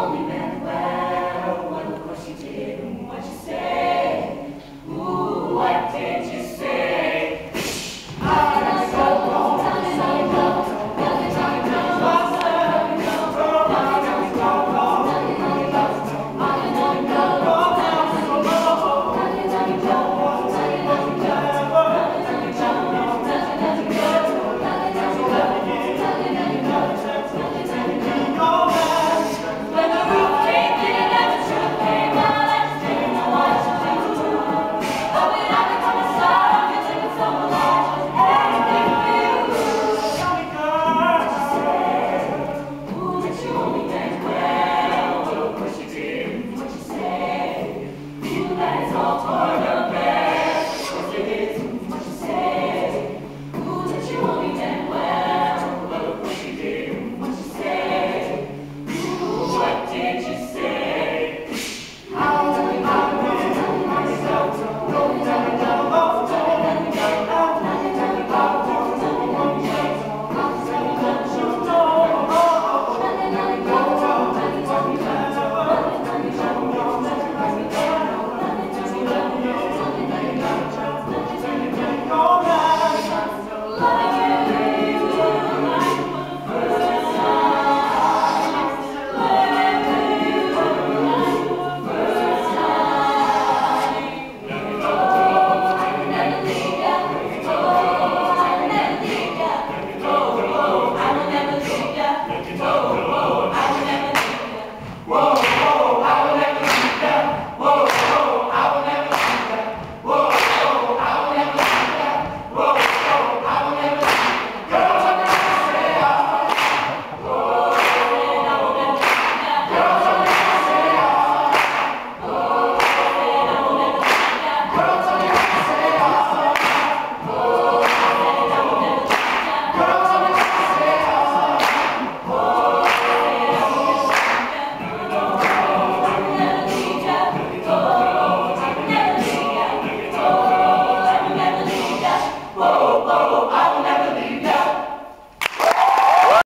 Mommy, man.